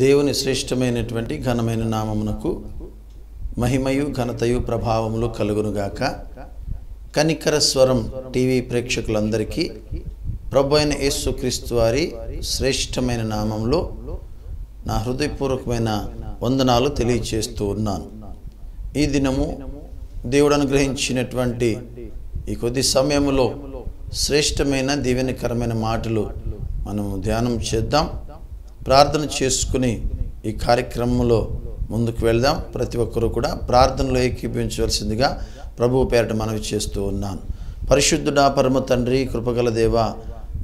దేవుని శ్రేష్టమైనటువంటి ఘనమైన నామమునకు మహిమయు ఘనతయు ప్రభావములు కలుగునుగాక. కనికర స్వరం టీవీ ప్రేక్షకులందరికీ ప్రభు అయిన యేసుక్రీస్తు వారి శ్రేష్టమైన నామంలో నా హృదయపూర్వకమైన వందనాలు తెలియచేస్తూ ఉన్నాను. ఈ దినము దేవుడు అనుగ్రహించినటువంటి ఈ కొద్ది సమయంలో శ్రేష్టమైన దీవెనకరమైన మాటలు మనము ధ్యానం చేద్దాం. ప్రార్థన చేసుకుని ఈ కార్యక్రమంలో ముందుకు వెళ్దాం. ప్రతి ఒక్కరూ కూడా ప్రార్థనలో ఏకీపించవలసిందిగా ప్రభువు పేరట మనవి చేస్తూ ఉన్నాను. పరిశుద్ధుడా పరమ తండ్రి కృపగల దేవ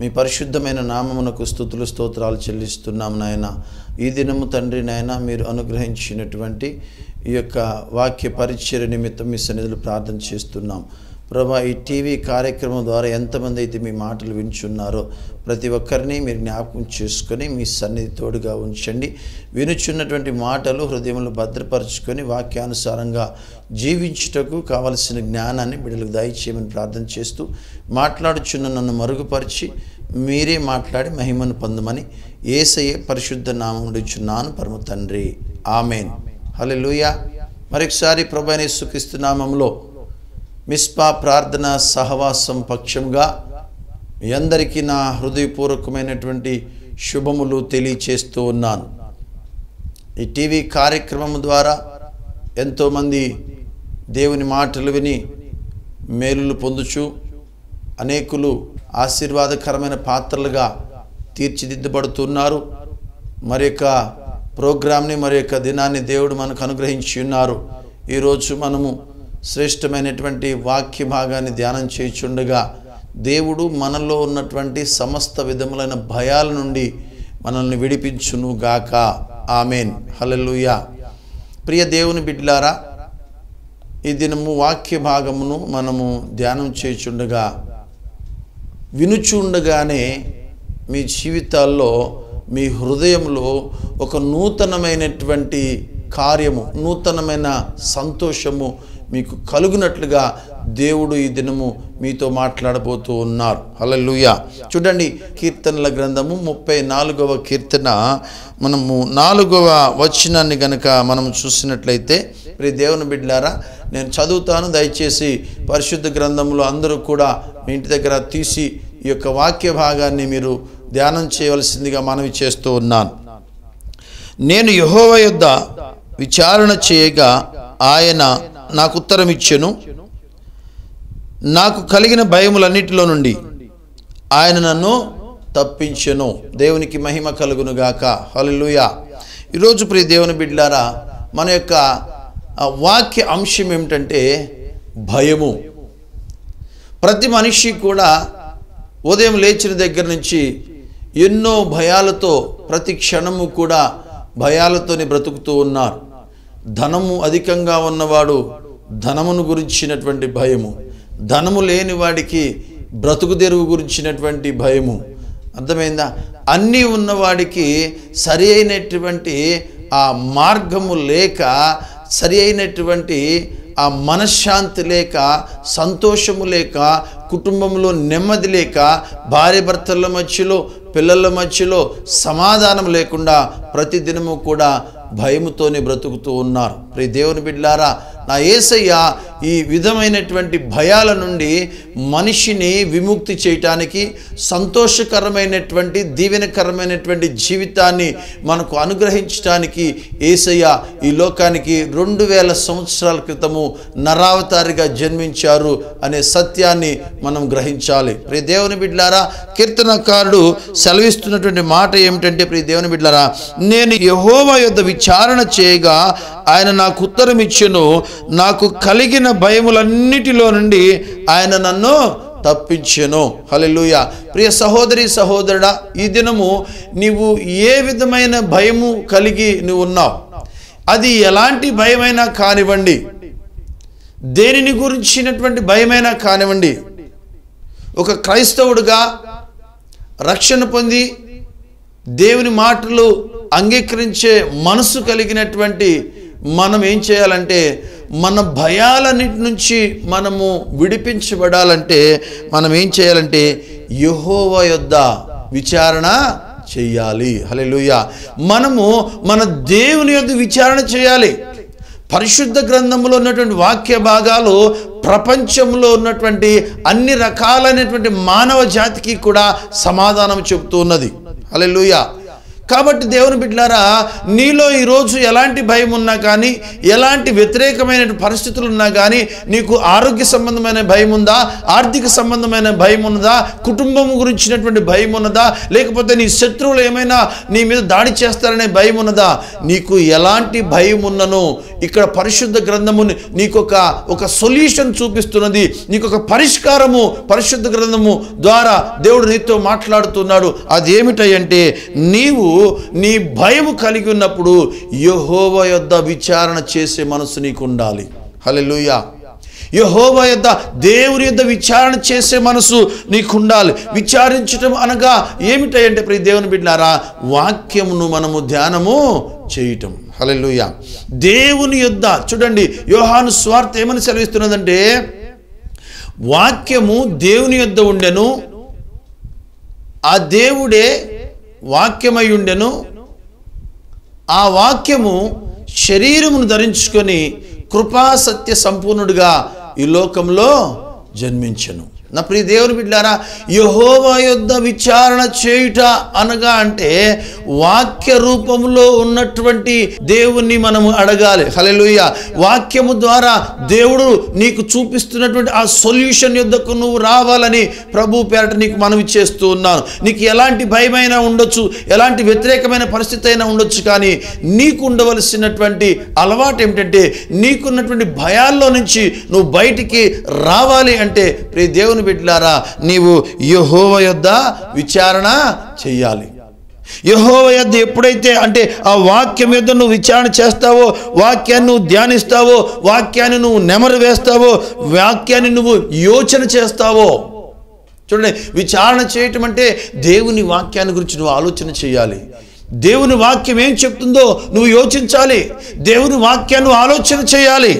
మీ పరిశుద్ధమైన నామమునకు స్థుతులు స్తోత్రాలు చెల్లిస్తున్నాం నాయన. ఈ దినము తండ్రి నాయన మీరు అనుగ్రహించినటువంటి ఈ యొక్క వాక్య పరిచయ నిమిత్తం మీ సన్నిధులు ప్రార్థన చేస్తున్నాం. ప్రభా ఈ టీవీ కార్యక్రమం ద్వారా ఎంతమంది అయితే మీ మాటలు వింటున్నారో ప్రతి ఒక్కరిని మీరు జ్ఞాపకం చేసుకొని మీ సన్నిధి తోడుగా ఉంచండి. వినుచున్నటువంటి మాటలు హృదయంలో భద్రపరచుకొని వాక్యానుసారంగా జీవించుటకు కావలసిన జ్ఞానాన్ని బిడ్డలకు దయచేయమని ప్రార్థన చేస్తూ మాట్లాడుచున్న నన్ను మరుగుపరిచి మీరే మాట్లాడి మహిమను పొందమని ఏసయ్యే పరిశుద్ధ నామం నాను పరమ తండ్రి. ఆమెన్. లూయ మరొకసారి ప్రభు సుఖిస్తున్నామంలో నామంలో మిస్పా ప్రార్థన సహవాసం పక్షంగా మీ అందరికీ నా హృదయపూర్వకమైనటువంటి శుభములు తెలియచేస్తూ ఉన్నాను. ఈ టీవీ కార్యక్రమం ద్వారా ఎంతోమంది దేవుని మాటలు విని మేలులు పొందుచు అనేకులు ఆశీర్వాదకరమైన పాత్రలుగా తీర్చిదిద్దబడుతున్నారు. మరి యొక్క ప్రోగ్రామ్ని మరి యొక్క దినాన్ని దేవుడు మనకు అనుగ్రహించి ఉన్నారు. ఈరోజు మనము శ్రేష్టమైనటువంటి వాక్య భాగాన్ని ధ్యానం చేయుచుండగా దేవుడు మనలో ఉన్నటువంటి సమస్త విధములైన భయాల నుండి మనల్ని విడిపించును గాక. ఆమెన్. హలలుయ ప్రియ దేవుని బిడ్లారా ఈ దినము వాక్య భాగమును మనము ధ్యానం చేయుచుండగా వినుచుండగానే మీ జీవితాల్లో మీ హృదయంలో ఒక నూతనమైనటువంటి కార్యము నూతనమైన సంతోషము మీకు కలుగునట్లుగా దేవుడు ఈ దినము మీతో మాట్లాడబోతూ ఉన్నారు. హల్లెలూయా. చూడండి కీర్తనల గ్రంథము ముప్పై నాలుగవ కీర్తన. మనము నాలుగవ వచనాన్ని గనక మనం చూసినట్లయితే ప్రి దేవుని బిడ్డారా నేను చదువుతాను దయచేసి పరిశుద్ధ గ్రంథంలో అందరూ కూడా మీ ఇంటి దగ్గర తీసి ఈ యొక్క వాక్య భాగాన్ని మీరు ధ్యానం చేయవలసిందిగా మనవి చేస్తూ ఉన్నాను. నేను యహోవ యొద్ద విచారణ చేయగా ఆయన నాకు ఉత్తరం ఇచ్చెను నాకు కలిగిన భయములన్నిటిలో నుండి ఆయన నన్ను తప్పించెను. దేవునికి మహిమ కలుగునుగాక. హల్లెలూయా. ఈరోజు ప్రియ దేవుని బిడ్లారా మన యొక్క వాక్య అంశం ఏమిటంటే భయము. ప్రతి మనిషి కూడా ఉదయం లేచిన దగ్గర నుంచి ఎన్నో భయాలతో ప్రతి క్షణము కూడా భయాలతోనే బ్రతుకుతూ ఉన్నారు. ధనము అధికంగా ఉన్నవాడు ధనమును గురించినటువంటి భయము. ధనము లేని వాడికి బ్రతుకు తెరువు గురించినటువంటి భయము. అర్థమైందా? అన్నీ ఉన్నవాడికి సరి అయినటువంటి ఆ మార్గము లేక సరి అయినటువంటి ఆ మనశ్శాంతి లేక సంతోషము లేక కుటుంబంలో నెమ్మది లేక భార్య భర్తల మధ్యలో పిల్లల మధ్యలో సమాధానం లేకుండా ప్రతిదినము కూడా భయముతోనే బ్రతుకుతూ ఉన్నారు. ప్రియ దేవుని బిడ్లారా నా ఏసయ్య ఈ విధమైనటువంటి భయాల నుండి మనిషిని విముక్తి చేయటానికి సంతోషకరమైనటువంటి దీవెనకరమైనటువంటి జీవితాన్ని మనకు అనుగ్రహించటానికి ఏసయ్య ఈ లోకానికి రెండు వేల సంవత్సరాల క్రితము నరావతారిగా జన్మించారు అనే సత్యాన్ని మనం గ్రహించాలి. ప్రియ దేవుని బిడ్లారా కీర్తనకారుడు సెలవిస్తున్నటువంటి మాట ఏమిటంటే ప్రియ దేవుని బిడ్లారా నేను యహోవ యుద్ధ విచారణ చేయగా ఆయన నాకు ఉత్తరం ఇచ్చును నాకు కలిగిన భయములన్నిటిలో నుండి ఆయన నన్ను తప్పించెను. హలెలుయ ప్రియ సహోదరి సహోదరుడా ఈ దినము నీవు ఏ విధమైన భయము కలిగి నువ్వు ఉన్నావు? అది ఎలాంటి భయమైనా కానివ్వండి. దేనిని గురించినటువంటి భయమైనా కానివ్వండి. ఒక క్రైస్తవుడుగా రక్షణ పొంది దేవుని మాటలు అంగీకరించే మనసు కలిగినటువంటి మనం ఏం చేయాలంటే మన భయాలన్నిటి నుంచి మనము విడిపించబడాలంటే మనం ఏం చేయాలంటే యహోవ యొద్ద విచారణ చేయాలి. హల్లెలూయా. మనము మన దేవుని యొక్క విచారణ చేయాలి. పరిశుద్ధ గ్రంథంలో ఉన్నటువంటి వాక్య భాగాలు ప్రపంచంలో ఉన్నటువంటి అన్ని రకాలైనటువంటి మానవ జాతికి కూడా సమాధానం చెబుతూ ఉన్నది. హల్లెలూయా. కాబట్టి దేవుని బిడ్డలారా నీలో ఈరోజు ఎలాంటి భయం ఉన్నా కానీ ఎలాంటి వ్యతిరేకమైన పరిస్థితులు ఉన్నా కానీ నీకు ఆరోగ్య సంబంధమైన భయం ఉందా? ఆర్థిక సంబంధమైన భయం ఉన్నదా? కుటుంబం గురించినటువంటి భయం ఉన్నదా? లేకపోతే నీ శత్రువులు ఏమైనా నీ మీద దాడి చేస్తారనే భయం ఉన్నదా? నీకు ఎలాంటి భయం ఉన్నను? ఇక్కడ పరిశుద్ధ గ్రంథము నీకు ఒక ఒక సొల్యూషన్ చూపిస్తున్నది. నీకు ఒక పరిష్కారము పరిశుద్ధ గ్రంథము ద్వారా దేవుడు నీతో మాట్లాడుతున్నాడు. అదేమిటంటే నీవు నీ భయము కలిగి ఉన్నప్పుడు యహోవ యొద్ద విచారణ చేసే మనసు నీకు ఉండాలి హలెలుయా యహోవ యొద్ద దేవుని యొద్ద విచారణ చేసే మనసు నీకు ఉండాలి విచారించటం అనగా ఏమిటంటే ప్రతి దేవుని బిడ్డారా వాక్యమును మనము ధ్యానము చేయటం. హల్లెలూయా. దేవుని యొద్ద చూడండి యోహాను స్వార్థ ఏమని సెలవిస్తున్నదంటే వాక్యము దేవుని యొద్ద ఉండెను ఆ దేవుడే వాక్యమయుండెను. ఆ వాక్యము శరీరమును ధరించుకొని కృపా సత్య సంపూర్ణుడిగా ఈ లోకంలో జన్మించను. నా ప్రియ దేవుని బిడ్డారా యహోవా యొద్ద విచారణ చేయుట అనగా అంటే వాక్య రూపంలో ఉన్నటువంటి దేవుణ్ణి మనము అడగాలి. హల్లెలూయ. వాక్యము ద్వారా దేవుడు నీకు చూపిస్తున్నటువంటి ఆ సొల్యూషన్ యొద్దకు నువ్వు రావాలని ప్రభు పేరట నీకు మనవి చేస్తూ ఉన్నాను. నీకు ఎలాంటి భయమైనా ఉండొచ్చు ఎలాంటి వ్యతిరేకమైన పరిస్థితి అయినా ఉండొచ్చు కానీ నీకు ఉండవలసినటువంటి అలవాటు ఏమిటంటే నీకున్నటువంటి భయాల్లో నుంచి నువ్వు బయటికి రావాలి అంటే ప్రియ దేవుని బిడ్డలారా నీవు యహోవ యొద్ద విచారణ చెయ్యాలి. యహోవ యొద్ ఎప్పుడైతే అంటే ఆ వాక్యం యొద్ నువ్వు విచారణ చేస్తావో వాక్యాన్ని నువ్వు ధ్యానిస్తావో వాక్యాన్ని నువ్వు నెమరు వేస్తావో వాక్యాన్ని నువ్వు యోచన చేస్తావో చూడండి విచారణ చేయటం అంటే దేవుని వాక్యాన్ని గురించి నువ్వు ఆలోచన చేయాలి దేవుని వాక్యం ఏం చెప్తుందో నువ్వు యోచించాలి. దేవుని వాక్యాన్ని ఆలోచన చేయాలి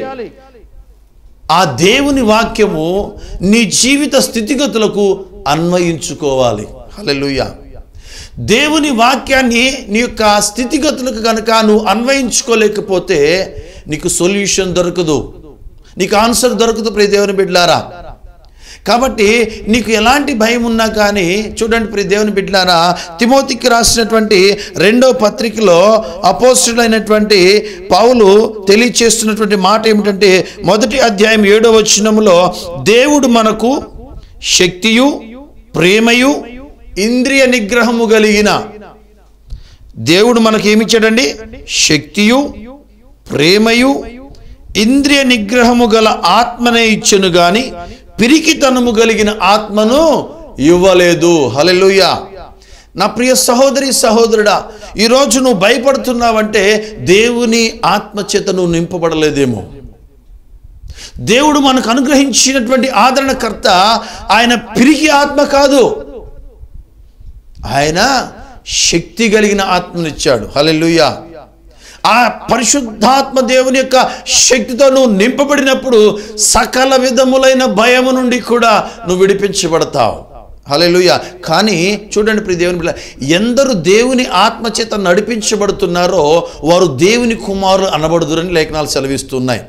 ఆ దేవుని వాక్యము నీ జీవిత స్థితిగతులకు అన్వయించుకోవాలి. హలెలుయ దేవుని వాక్యాన్ని నీ యొక్క స్థితిగతులకు కనుక నువ్వు అన్వయించుకోలేకపోతే నీకు సొల్యూషన్ దొరకదు. నీకు ఆన్సర్ దొరకదు ప్రియ దేవుని బిడ్డారా కాబట్టి నీకు ఎలాంటి భయం ఉన్నా కానీ చూడండి ప్రియ దేవుని బిడ్డారా తిమోతికి రాసినటువంటి రెండో పత్రికలో అపోస్తుడైనటువంటి పౌలు తెలియచేస్తున్నటువంటి మాట ఏమిటంటే మొదటి అధ్యాయం ఏడో వచ్చినములో దేవుడు మనకు శక్తియు ప్రేమయు ఇంద్రియ నిగ్రహము కలిగిన దేవుడు మనకి ఏమిచ్చాడండి శక్తియు ప్రేమయు ఇంద్రియ నిగ్రహము గల ఆత్మనే ఇచ్చెను గాని పిరికితనము కలిగిన ఆత్మను ఇవ్వలేదు. హలెలుయ నా ప్రియ సహోదరి సహోదరుడా ఈరోజు నువ్వు భయపడుతున్నావంటే దేవుని ఆత్మచేత నువ్వు నింపబడలేదేమో. దేవుడు మనకు అనుగ్రహించినటువంటి ఆదరణకర్త ఆయన పిరికి ఆత్మ కాదు. ఆయన శక్తి కలిగిన ఆత్మనిచ్చాడు. హలెలుయా ఆ పరిశుద్ధాత్మ దేవుని యొక్క శక్తితో నువ్వు నింపబడినప్పుడు సకల విధములైన భయము నుండి కూడా నువ్వు విడిపించబడతావు. హల్లెలూయా. కానీ చూడండి ప్రియ దేవుని బిడ్డ ఎందరు దేవుని ఆత్మచేత నడిపించబడుతున్నారో వారు దేవుని కుమారులు అనబడుదురని లేఖనాలు సెలవిస్తున్నాయి.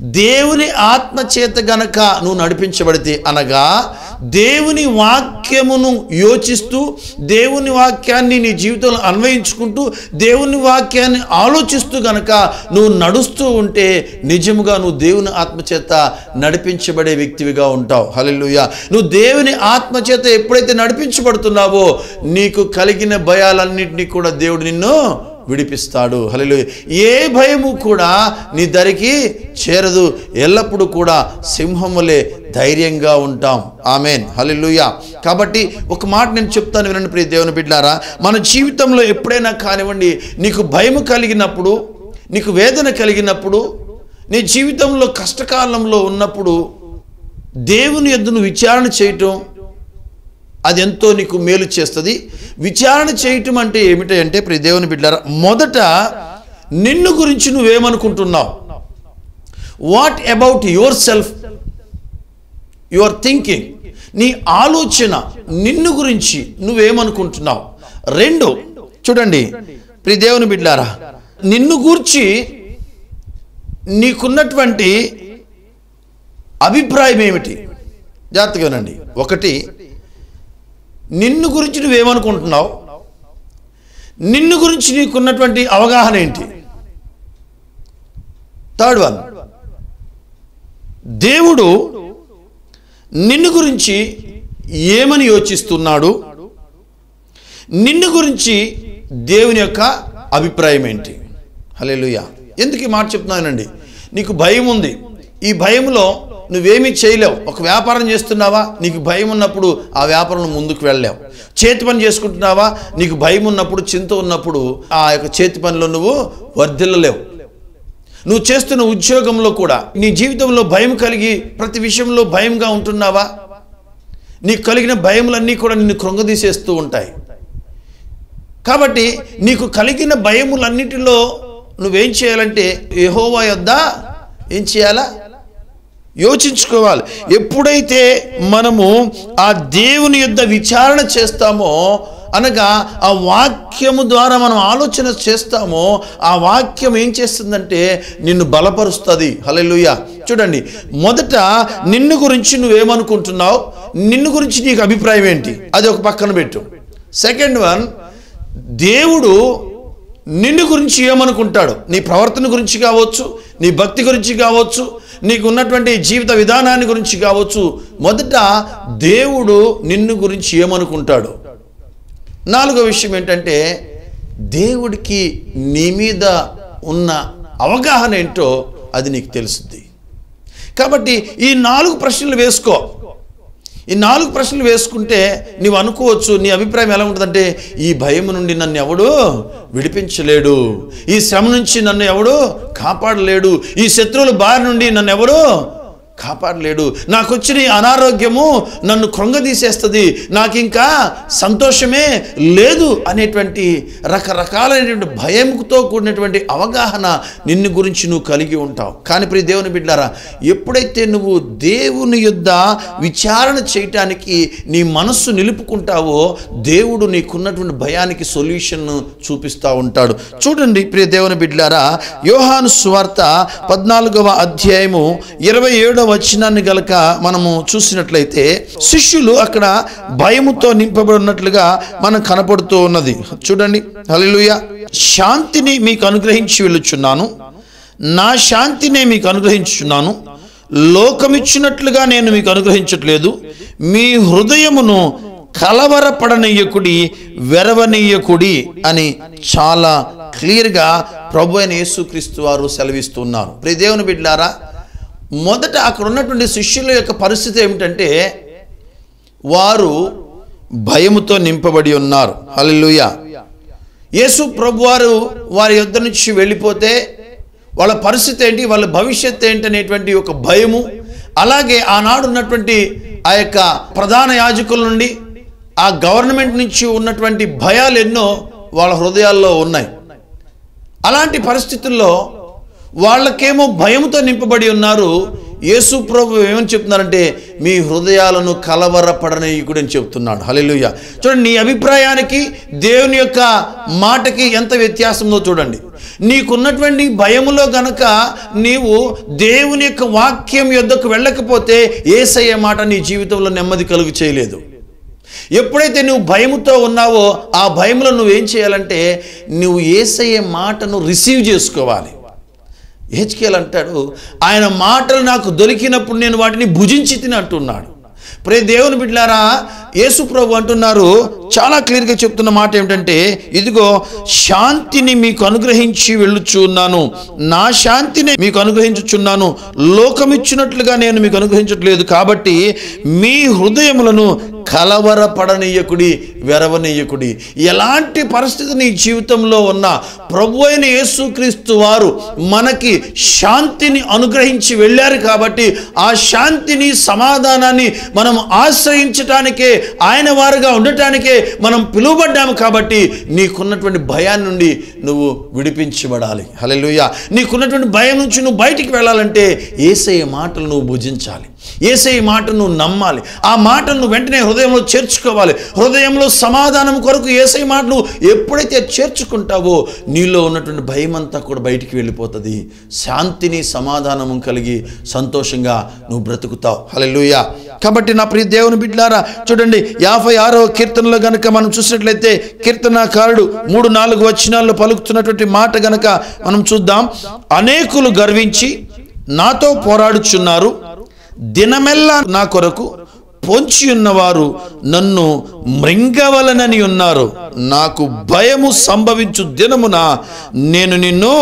దేవుని ఆత్మచేత గనక నువ్వు నడిపించబడితే అనగా దేవుని వాక్యమును యోచిస్తూ దేవుని వాక్యాన్ని నీ జీవితంలో అన్వయించుకుంటూ దేవుని వాక్యాన్ని ఆలోచిస్తూ గనక నువ్వు నడుస్తూ ఉంటే నిజముగా నువ్వు దేవుని ఆత్మచేత నడిపించబడే వ్యక్తివిగా ఉంటావు. హలెలుయ నువ్వు దేవుని ఆత్మచేత ఎప్పుడైతే నడిపించబడుతున్నావో నీకు కలిగిన భయాలన్నింటినీ కూడా దేవుడు నిన్ను విడిపిస్తాడు. హలో ఏ భయము కూడా నీ దరికి చేరదు. ఎల్లప్పుడూ కూడా సింహములే ధైర్యంగా ఉంటాం. ఆమెన్. హల్లెలూయా. కాబట్టి ఒక మాట నేను చెప్తాను వినండి ప్రియ దేవుని బిడ్డారా. మన జీవితంలో ఎప్పుడైనా కానివ్వండి నీకు భయము కలిగినప్పుడు నీకు వేదన కలిగినప్పుడు నీ జీవితంలో కష్టకాలంలో ఉన్నప్పుడు దేవుని ఎద్దును విచారణ చేయటం అది ఎంతో నీకు మేలు చేస్తుంది. విచారణ చేయటం అంటే ఏమిటి అంటే దేవుని బిడ్డారా మొదట నిన్ను గురించి నువ్వేమనుకుంటున్నావు? What about yourself your thinking నీ ఆలోచన నిన్ను గురించి నువ్వేమనుకుంటున్నావు? రెండు. చూడండి ప్రియ దేవుని బిడ్డారా నిన్ను గూర్చి నీకున్నటువంటి అభిప్రాయం ఏమిటి జాగ్రత్తగానండి ఒకటి నిన్ను గురించి నువ్వేమనుకుంటున్నావు? నిన్ను గురించి నీకున్నటువంటి అవగాహన ఏంటి? Third one. దేవుడు నిన్ను గురించి ఏమని యోచిస్తున్నాడు? నిన్ను గురించి దేవుని యొక్క అభిప్రాయం ఏంటి? హలే ఎందుకు ఈ మాట చెప్తున్నానండి? నీకు భయం ఉంది ఈ భయంలో నువ్వేమీ చేయలేవు. ఒక వ్యాపారం చేస్తున్నావా? నీకు భయం ఉన్నప్పుడు ఆ వ్యాపారం ముందుకు వెళ్ళలేవు. చేతి పని చేసుకుంటున్నావా? నీకు భయం ఉన్నప్పుడు చింత ఉన్నప్పుడు ఆ యొక్క చేతి పనిలో నువ్వు వర్ధిల్లలేవు. నువ్వు చేస్తున్న ఉద్యోగంలో కూడా నీ జీవితంలో భయం కలిగి ప్రతి విషయంలో భయంగా ఉంటున్నావా? నీకు కలిగిన భయములన్నీ కూడా నిన్ను కృంగదీసేస్తూ ఉంటాయి. కాబట్టి నీకు కలిగిన భయములన్నిటిలో నువ్వేం చేయాలంటే యహోవా యొద్ద ఏం చేయాలా? యోచించుకోవాలి. ఎప్పుడైతే మనము ఆ దేవుని యొద్ద విచారణ చేస్తామో అనగా ఆ వాక్యము ద్వారా మనం ఆలోచన చేస్తామో ఆ వాక్యం ఏం చేస్తుందంటే నిన్ను బలపరుస్తుంది. హల్లెలూయా. చూడండి మొదట నిన్ను గురించి నువ్వేమనుకుంటున్నావు? నిన్ను గురించి నీకు అభిప్రాయం ఏంటి? అది ఒక పక్కన పెట్టు. సెకండ్ వన్ దేవుడు నిన్ను గురించి ఏమనుకుంటాడు? నీ ప్రవర్తన గురించి కావచ్చు నీ భక్తి గురించి కావచ్చు నీకు ఉన్నటువంటి జీవిత విధానాన్ని గురించి కావచ్చు. మొదట దేవుడు నిన్ను గురించి ఏమనుకుంటాడు? నాలుగో విషయం ఏంటంటే దేవుడికి నీ మీద ఉన్న అవగాహన ఏంటో అది నీకు తెలుస్తుంది కాబట్టి ఈ నాలుగు ప్రశ్నలు వేసుకో. ఈ నాలుగు ప్రశ్నలు వేసుకుంటే నీవు అనుకోవచ్చు నీ అభిప్రాయం ఎలా ఉంటుందంటే ఈ భయం నుండి నన్ను ఎవడు విడిపించలేడు. ఈ శ్రమ నుంచి నన్ను ఎవడు కాపాడలేడు. ఈ శత్రువుల బారి నుండి నన్ను ఎవడు కాపాడలేడు. నాకు వచ్చిన ఈ అనారోగ్యము నన్ను కృంగదీసేస్తుంది. నాకు ఇంకా సంతోషమే లేదు అనేటువంటి రకరకాలైనటువంటి భయంతో కూడినటువంటి అవగాహన నిన్ను గురించి నువ్వు కలిగి ఉంటావు. కానీ ప్రియ దేవుని బిడ్డారా ఎప్పుడైతే నువ్వు దేవుని యొద్ద విచారణ చేయటానికి నీ మనస్సు నిలుపుకుంటావో దేవుడు నీకున్నటువంటి భయానికి సొల్యూషన్ చూపిస్తూ ఉంటాడు. చూడండి ప్రియ దేవుని బిడ్డారా యోహాను స్వార్త పద్నాలుగవ అధ్యాయము ఇరవై ఏడవ వచనాన్ని గలక మనము చూసినట్లయితే శిష్యులు అక్కడ భయముతో నింపబడి ఉన్నట్లుగా మనం కనపడుతూ ఉన్నది. చూడండి. హలిలుయ శాంతిని మీకు అనుగ్రహించి వెళ్ళుచున్నాను. నా శాంతినే మీకు అనుగ్రహించుచున్నాను. లోకమిచ్చినట్లుగా నేను మీకు అనుగ్రహించట్లేదు. మీ హృదయమును కలవరపడనీయకుడి వెరవనీయకుడి అని చాలా క్లియర్గా ప్రభు అయిన యేసుక్రీస్తు వారు సెలవిస్తున్నారు. ప్రియ దేవుని బిడ్డారా మొదట అక్కడ ఉన్నటువంటి శిష్యుల యొక్క పరిస్థితి ఏమిటంటే వారు భయముతో నింపబడి ఉన్నారు. హలలుయ యేసు ప్రభువారు వారి యొద్ద నుంచి వెళ్ళిపోతే వాళ్ళ పరిస్థితి ఏంటి? వాళ్ళ భవిష్యత్ ఏంటి అనేటువంటి ఒక భయము. అలాగే ఆనాడు ఉన్నటువంటి ఆ యొక్క ప్రధాన యాజకుల నుండి ఆ గవర్నమెంట్ నుంచి ఉన్నటువంటి భయాలు ఎన్నో వాళ్ళ హృదయాల్లో ఉన్నాయి. అలాంటి పరిస్థితుల్లో వాళ్ళకేమో భయంతో నింపబడి ఉన్నారు. యేసు ప్రభు ఏమని చెప్తున్నారంటే మీ హృదయాలను కలవరపడనీయుడు అని చెప్తున్నాడు. హల్లెలూయా. చూడండి నీ అభిప్రాయానికి దేవుని యొక్క మాటకి ఎంత వ్యత్యాసంలో చూడండి. నీకున్నటువంటి భయములో గనక నీవు దేవుని యొక్క వాక్యం యొద్దకు వెళ్ళకపోతే ఏసయ్య మాట నీ జీవితంలో నెమ్మది కలుగు చేయలేదు. ఎప్పుడైతే నువ్వు భయముతో ఉన్నావో ఆ భయంలో నువ్వేం చేయాలంటే నువ్వు ఏసయ్య మాటను రిసీవ్ చేసుకోవాలి. హెచ్కేల్ అంటాడు ఆయన మాటలు నాకు దొరికినప్పుడు నేను వాటిని భుజించి తిని అంటున్నాడు. ప్రే దేవుని బిడ్లారా యేసు ప్రభు అంటున్నారు చాలా క్లియర్గా చెప్తున్న మాట ఏమిటంటే ఇదిగో శాంతిని మీకు అనుగ్రహించి వెళ్ళుచున్నాను నా శాంతిని మీకు అనుగ్రహించుచున్నాను లోకమిచ్చినట్లుగా నేను మీకు అనుగ్రహించట్లేదు కాబట్టి మీ హృదయములను కలవరపడనీయకుడి వెరవనీయకుడి. ఎలాంటి పరిస్థితి నీ జీవితంలో ఉన్న ప్రభు అయిన యేసుక్రీస్తు వారు మనకి శాంతిని అనుగ్రహించి వెళ్ళారు కాబట్టి ఆ శాంతిని సమాధానాన్ని మనం ఆశ్రయించటానికే ఆయన వారుగా ఉండటానికే మనం పిలువబడ్డాము కాబట్టి నీకున్నటువంటి భయాన్ని నుండి నువ్వు విడిపించబడాలి. హల్లెలూయా. నీకున్నటువంటి భయం నుంచి నువ్వు బయటికి వెళ్ళాలంటే ఏసయ్య మాటలు నువ్వు భుజించాలి. ఏసై మాటను నువ్వు నమ్మాలి. ఆ మాటను వెంటనే హృదయంలో చేర్చుకోవాలి. హృదయంలో సమాధానం కొరకు ఏసై మాట నువ్వు ఎప్పుడైతే చేర్చుకుంటావో నీలో ఉన్నటువంటి భయం అంతా కూడా బయటికి వెళ్ళిపోతుంది. శాంతిని సమాధానము కలిగి సంతోషంగా నువ్వు బ్రతుకుతావు. హల్లెలూయా. కాబట్టి నా ప్రియ దేవుని బిడ్డారా చూడండి యాభై ఆరో కీర్తనలో గనక మనం చూసినట్లయితే కీర్తనాకారుడు మూడు నాలుగు వచనాల్లో పలుకుతున్నటువంటి మాట గనక మనం చూద్దాం. అనేకులు గర్వించి నాతో పోరాడుచున్నారు. దినమెల్లా నా కొరకు పొంచి ఉన్నవారు నన్ను మృంగవలనని ఉన్నారు. నాకు భయము సంభవించు దినమున నేను నిన్ను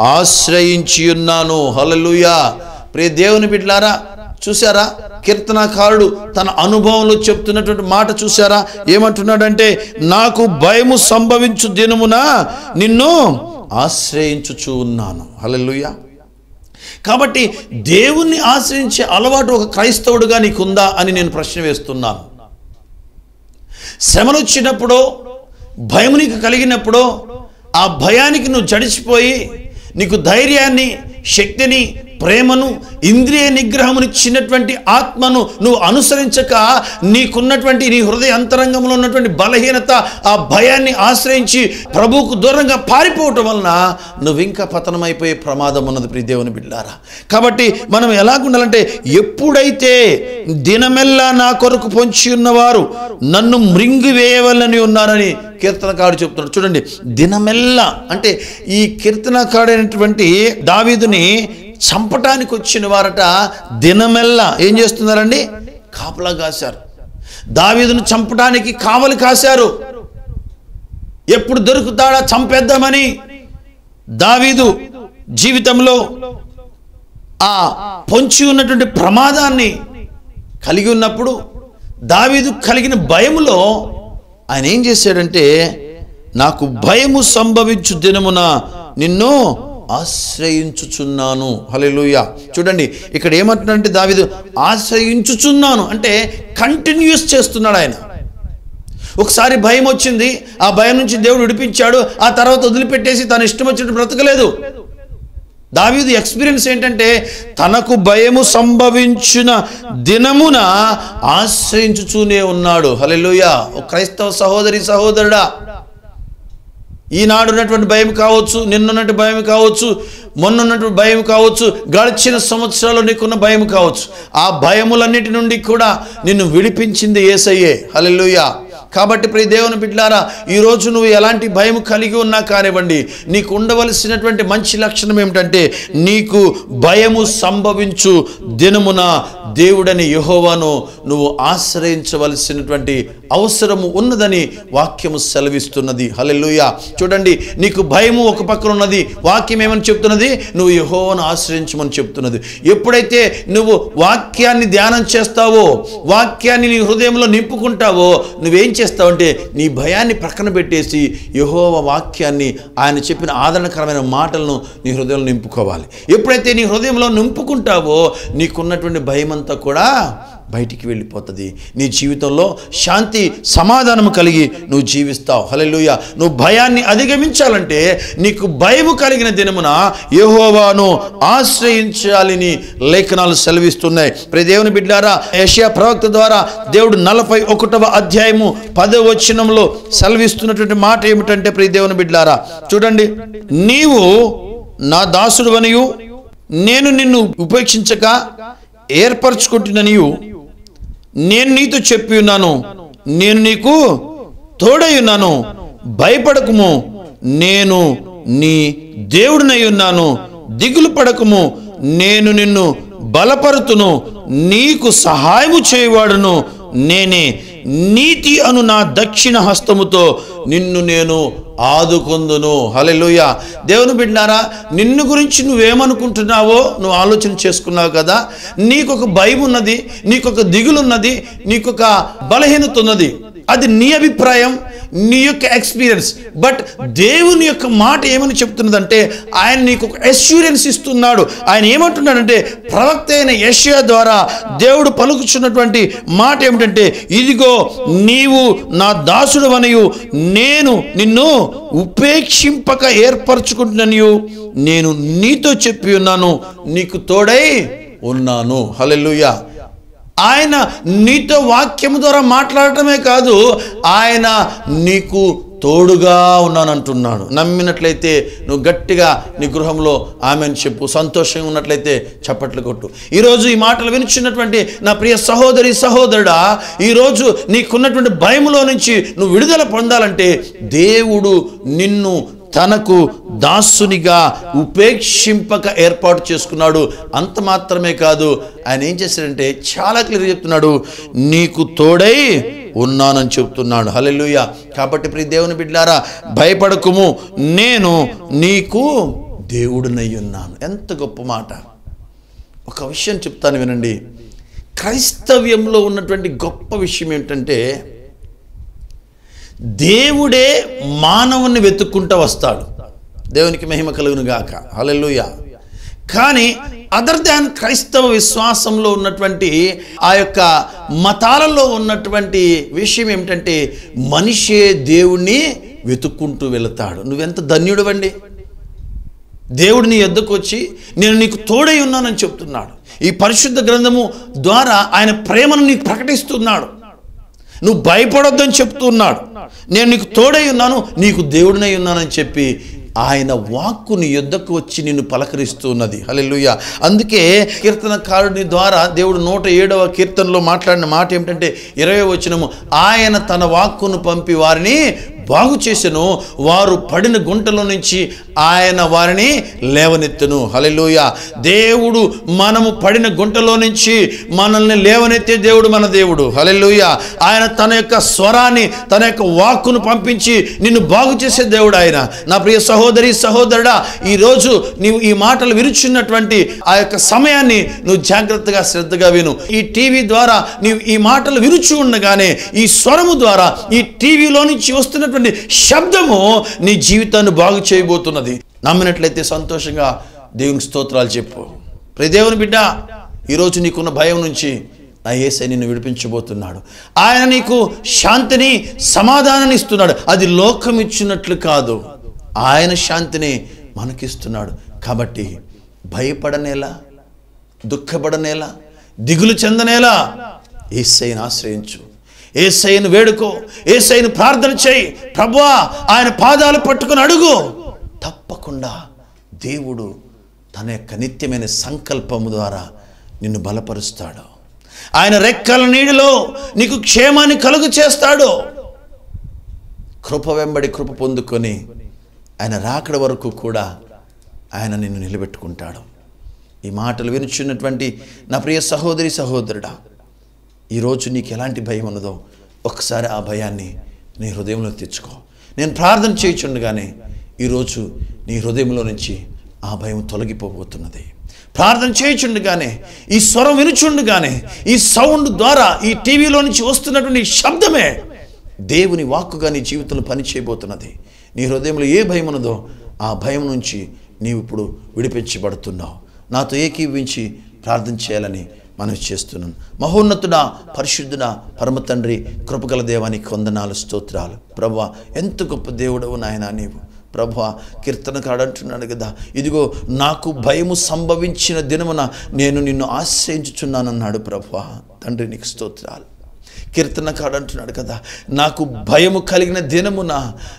ఆశ్రయించి ఉన్నాను. హలలుయా ప్రియ దేవుని బిడ్లారా చూసారా కీర్తనకారుడు తన అనుభవంలో చెప్తున్నటువంటి మాట చూసారా ఏమంటున్నాడంటే నాకు భయము సంభవించు దినమున నిన్ను ఆశ్రయించుచు ఉన్నాను. హలలుయా కాబట్టి దేవుణ్ణి ఆశ్రయించే అలవాటు ఒక క్రైస్తవుడుగా నీకుందా అని నేను ప్రశ్న వేస్తున్నాను. శ్రమలు వచ్చినప్పుడు భయం నీకు కలిగినప్పుడు ఆ భయానికి నువ్వు జడిచిపోయి నీకు ధైర్యాన్ని శక్తిని ప్రేమను ఇంద్రియ నిగ్రహమునిచ్చినటువంటి ఆత్మను నువ్వు అనుసరించక నీకున్నటువంటి నీ హృదయ అంతరంగంలో ఉన్నటువంటి బలహీనత ఆ భయాన్ని ఆశ్రయించి ప్రభువుకు దూరంగా పారిపోవటం వలన నువ్వు ఇంకా పతనమైపోయే ప్రమాదం ఉన్నది ప్రియ దేవుని బిడ్డారా. కాబట్టి మనం ఎలాగుండాలంటే ఎప్పుడైతే దినమెల్లా నా కొరకు పొంచి ఉన్నవారు నన్ను మృంగివేయవలని ఉన్నారని కీర్తనకారుడు చెప్తున్నాడు. చూడండి దినమెల్లా అంటే ఈ కీర్తనకాడైనటువంటి దావీదుని చంపటానికి వచ్చిన వారట దినమెల్లా ఏం చేస్తున్నారండి? కాపలా కాశారు. దావీదును చంపటానికి కావలి కాశారు. ఎప్పుడు దొరుకుతాడా చంపేద్దామని? దావీదు జీవితంలో ఆ పొంచి ఉన్నటువంటి ప్రమాదాన్ని కలిగి ఉన్నప్పుడు దావీదు కలిగిన భయములో ఆయన ఏం చేశాడంటే నాకు భయము సంభవించు దినమున నిన్ను ఆశ్రయించుచున్నాను. హలెలుయ చూడండి ఇక్కడ ఏమంటున్నాడంటే దావీదు ఆశ్రయించుచున్నాను. అంటే కంటిన్యూస్ చేస్తున్నాడు ఆయన. ఒకసారి భయం వచ్చింది. ఆ భయం నుంచి దేవుడు విడిపించాడు. ఆ తర్వాత వదిలిపెట్టేసి తన ఇష్టం వచ్చినట్టు బ్రతకలేదు. దావీదు ఎక్స్పీరియన్స్ ఏంటంటే తనకు భయము సంభవించిన దినమున ఆశ్రయించుచూనే ఉన్నాడు. హల్లెలూయా. ఓ క్రైస్తవ సహోదరి సహోదరుడా. ఈనాడు ఉన్నటువంటి భయం కావచ్చు నిన్నున్నటువంటి భయం కావచ్చు మొన్నున్నటువంటి భయం కావచ్చు గడిచిన సంవత్సరాలు నీకున్న భయం కావచ్చు. ఆ భయములన్నిటి నుండి కూడా నిన్ను విడిపించింది ఏసయ్యే. హల్లెలూయా. కాబట్టి ప్రియ దేవుని బిడ్డారా ఈరోజు నువ్వు ఎలాంటి భయం కలిగి ఉన్నా కానివ్వండి నీకు ఉండవలసినటువంటి మంచి లక్షణం ఏమిటంటే నీకు భయము సంభవించు దినమున దేవుడని యహోవాను నువ్వు ఆశ్రయించవలసినటువంటి అవసరము ఉన్నదని వాక్యము సెలవిస్తున్నది. హలెలుయ చూడండి నీకు భయము ఒక పక్కన ఉన్నది వాక్యం ఏమని చెప్తున్నది? నువ్వు యహోవాను ఆశ్రయించమని చెప్తున్నది. ఎప్పుడైతే నువ్వు వాక్యాన్ని ధ్యానం చేస్తావో వాక్యాన్ని నీ హృదయంలో నింపుకుంటావో నువ్వేం చేస్తావంటే నీ భయాన్ని ప్రక్కన పెట్టేసి యహోవ వాక్యాన్ని ఆయన చెప్పిన ఆదరణకరమైన మాటలను నీ హృదయంలో నింపుకోవాలి. ఎప్పుడైతే నీ హృదయంలో నింపుకుంటావో నీకున్నటువంటి భయం అంతా కూడా బయటికి వెళ్ళిపోతుంది. నీ జీవితంలో శాంతి సమాధానము కలిగి నువ్వు జీవిస్తావు. హలెలుయ నువ్వు భయాన్ని అధిగమించాలంటే నీకు భయము కలిగిన దినమున యహోవాను ఆశ్రయించాలని లేఖనాలు సెలవిస్తున్నాయి. ప్రతి దేవుని బిడ్డారా ఏషియా ప్రవక్త ద్వారా దేవుడు నలభై ఒకటవ అధ్యాయము పదవచనంలో సెలవిస్తున్నటువంటి మాట ఏమిటంటే ప్రియ దేవుని బిడ్డారా చూడండి. నీవు నా దాసుడు నేను నిన్ను ఉపేక్షించక ఏర్పరచుకుంటున్ననియు నేను నీతో చెప్పి ఉన్నాను. నేను నీకు తోడై ఉన్నాను. భయపడకుము. నేను నీ దేవుడినై ఉన్నాను. దిగులు పడకము. నేను నిన్ను బలపరుతును. నీకు సహాయము చేయవాడును. నేనే నీతి అను నా దక్షిణ హస్తముతో నిన్ను నేను ఆదుకొందును. హలెలుయ దేవుని బిడ్డారా నిన్ను గురించి నువ్వేమనుకుంటున్నావో నువ్వు ఆలోచన చేసుకున్నావు కదా? నీకొక భయం ఉన్నది నీకొక దిగులున్నది నీకొక బలహీనత ఉన్నది. అది నీ అభిప్రాయం. నీ యొక్క ఎక్స్పీరియన్స్. బట్ దేవుని యొక్క మాట ఏమని చెప్తున్నదంటే ఆయన నీకు ఒక అష్యూరెన్స్ ఇస్తున్నాడు. ఆయన ఏమంటున్నాడంటే ప్రవక్త అయిన యెషయా ద్వారా దేవుడు పలుకుచున్నటువంటి మాట ఏమిటంటే ఇదిగో నీవు నా దాసుడు అనియు నేను నిన్ను ఉపేక్షింపక ఏర్పరచుకుంటున్నాను నేను నీతో చెప్పి ఉన్నాను నీకు తోడై ఉన్నాను. హల్లెలూయా ఆయన నీతో వాక్యము ద్వారా మాట్లాడటమే కాదు ఆయన నీకు తోడుగా ఉన్నానంటున్నాడు. నమ్మినట్లయితే నువ్వు గట్టిగా నీ గృహంలో ఆమెను చెప్పు సంతోషంగా ఉన్నట్లయితే చప్పట్లు కొట్టు. ఈరోజు ఈ మాటలు వినిచున్నటువంటి నా ప్రియ సహోదరి సహోదరుడా ఈరోజు నీకున్నటువంటి భయములో నుంచి నువ్వు విడుదల పొందాలంటే దేవుడు నిన్ను తనకు దాసునిగా ఉపేక్షింపక ఏర్పాటు చేసుకున్నాడు. అంత మాత్రమే కాదు ఆయన ఏం చేశాడంటే చాలా క్లియర్ చెప్తున్నాడు. నీకు తోడై ఉన్నానని చెప్తున్నాడు. హలెలుయ కాబట్టి ప్రి దేవుని బిడ్డారా భయపడకుము. నేను నీకు దేవుడినై ఉన్నాను. ఎంత గొప్ప మాట. ఒక విషయం చెప్తాను వినండి. క్రైస్తవ్యంలో ఉన్నటువంటి గొప్ప విషయం ఏంటంటే దేవుడే మానవుని వెతుక్కుంటూ వస్తాడు. దేవునికి మహిమ కలుగును గాక. హల్లెలూయా. కానీ అదర్ దాన్ క్రైస్తవ విశ్వాసంలో ఉన్నటువంటి ఆ యొక్క మతాలలో ఉన్నటువంటి విషయం ఏమిటంటే మనిషే దేవుణ్ణి వెతుక్కుంటూ వెళతాడు. నువ్వెంత ధన్యుడవండి? దేవుడు నీ ఎద్దకు వచ్చి నేను నీకు తోడై ఉన్నానని చెప్తున్నాడు. ఈ పరిశుద్ధ గ్రంథము ద్వారా ఆయన ప్రేమను నీకు ప్రకటిస్తున్నాడు. నువ్వు భయపడొద్దని చెప్తున్నాడు నేను నీకు తోడై ఉన్నాను నీకు దేవుడినై ఉన్నానని చెప్పి ఆయన వాక్కు నీ యుద్ధకు వచ్చి నిన్ను పలకరిస్తున్నది హల్లెలూయా. అందుకే కీర్తనకారుని ద్వారా దేవుడు నూట ఏడవ కీర్తనలో మాట్లాడిన మాట ఏమిటంటే ఇరవై వచనము ఆయన తన వాక్కును పంపి వారిని బాగు చేసెను వారు పడిన గుంటలో నుంచి ఆయన వారిని లేవనెత్తును. హల్లెలూయా. దేవుడు మనము పడిన గుంటలో నుంచి మనల్ని లేవనెత్తే దేవుడు మన దేవుడు. హల్లెలూయా. ఆయన తన యొక్క స్వరాన్ని తన యొక్క వాక్కును పంపించి నిన్ను బాగు చేసే దేవుడు ఆయన. నా ప్రియ సహోదరి సహోదరుడా ఈరోజు నీవు ఈ మాటలు విరుచున్నటువంటి ఆ యొక్క సమయాన్ని నువ్వు జాగ్రత్తగా శ్రద్ధగా విను. ఈ టీవీ ద్వారా నీవు ఈ మాటలు విరుచు ఉండగానే ఈ స్వరము ద్వారా ఈ టీవీలో నుంచి వస్తున్నటువంటి శబ్దము నీ జీవితాన్ని బాగు చేయబోతున్నది. నమ్మినట్లయితే సంతోషంగా దేవునికి స్తోత్రాలు చెప్పు. ప్రదేవుని బిడ్డ ఈరోజు నీకున్న భయం నుంచి నా ఏసై నిన్ను విడిపించబోతున్నాడు. ఆయన నీకు శాంతిని సమాధానాన్ని ఇస్తున్నాడు. అది లోకం ఇచ్చినట్లు కాదు. ఆయన శాంతిని మనకిస్తున్నాడు. కాబట్టి భయపడనేలా దుఃఖపడనేలా దిగులు చెందనేలా ఏసైని ఆశ్రయించు. ఏసైను వేడుకో ఏసైను ప్రార్థన చేయి. ప్రభువా ఆయన పాదాలు పట్టుకుని అడుగు. తప్పకుండా దేవుడు తన యొక్క నిత్యమైన సంకల్పము ద్వారా నిన్ను బలపరుస్తాడు. ఆయన రెక్కల నీడిలో నీకు క్షేమాన్ని కలుగు చేస్తాడు. కృప వెంబడి కృప పొందుకొని ఆయన రాకడ వరకు కూడా ఆయన నిన్ను నిలబెట్టుకుంటాడు. ఈ మాటలు వినుచున్నటువంటి నా ప్రియ సహోదరి సహోదరుడా ఈరోజు నీకు ఎలాంటి భయం ఉన్నదో ఒకసారి ఆ భయాన్ని నీ హృదయంలో తెచ్చుకో. నేను ప్రార్థన చేయుచుండగానే ఈరోజు నీ హృదయంలో నుంచి ఆ భయం తొలగిపోబోతున్నది. ప్రార్థన చేయించుండగానే ఈ స్వరం వినుచుండగానే ఈ సౌండ్ ద్వారా ఈ టీవీలో నుంచి వస్తున్నటువంటి శబ్దమే దేవుని వాక్కుగా నీ జీవితంలో పని చేయబోతున్నది నీ హృదయంలో ఏ భయం ఉన్నదో ఆ భయం నుంచి నీవు ఇప్పుడు విడిపించబడుతున్నావు. నాతో ఏకీవించి ప్రార్థన చేయాలని మనం చేస్తున్నాను. మహోన్నతుడా పరిశుద్ధుడా పరమ తండ్రి కృపగల దేవానికి వందనాలు స్తోత్రాలు. ప్రభా ఎంత గొప్ప దేవుడవు నాయన నీవు. ప్రభా కీర్తనకాడు అంటున్నాడు కదా. ఇదిగో నాకు భయము సంభవించిన దినమున నేను నిన్ను ఆశ్రయించుచున్నానన్నాడు ప్రభా. తండ్రి నీకు స్తోత్రాలు. కీర్తనకాడు అంటున్నాడు కదా నాకు భయము కలిగిన దినమున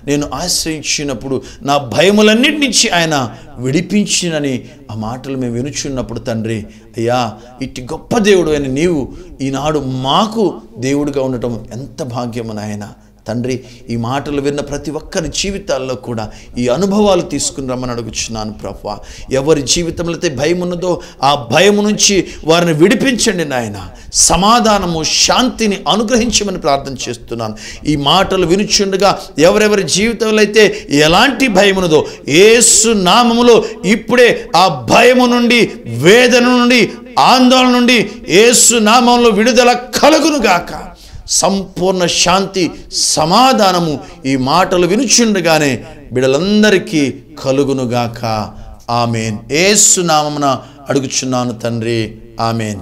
నేను ఆశ్రయించినప్పుడు నా భయములన్నిటి నుంచి ఆయన విడిపించినని ఆ మాటలు మేము వినుచున్నప్పుడు తండ్రి అయ్యా ఇట్టి గొప్ప దేవుడు అని నీవు ఈనాడు మాకు దేవుడిగా ఉండటం ఎంత భాగ్యము నాయనా. తండ్రి ఈ మాటలు విన్న ప్రతి ఒక్కరి జీవితాల్లో కూడా ఈ అనుభవాలు తీసుకుని రమ్మని అడుగుచున్నాను ప్రభా ఎవరి జీవితంలో అయితే భయం ఉన్నదో ఆ భయం నుంచి వారిని విడిపించండి నాయన. సమాధానము శాంతిని అనుగ్రహించమని ప్రార్థన చేస్తున్నాను. ఈ మాటలు వినుచుండగా ఎవరెవరి జీవితంలో అయితే ఎలాంటి భయం ఉన్నదో ఏసు నామములో ఇప్పుడే ఆ భయము నుండి వేదన నుండి ఆందోళన నుండి ఏసు నామంలో విడుదల కలుగును గాక. సంపూర్ణ శాంతి సమాధానము ఈ మాటలు వినుచుండగానే బిడలందరికీ కలుగునుగాక. ఆమెన్. ఏసునామమున అడుగుచున్నాను తండ్రి. ఆమెన్.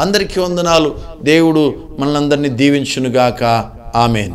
అందరికీ వందనాలు. దేవుడు మనందరినీ దీవించునుగాక. ఆమెన్.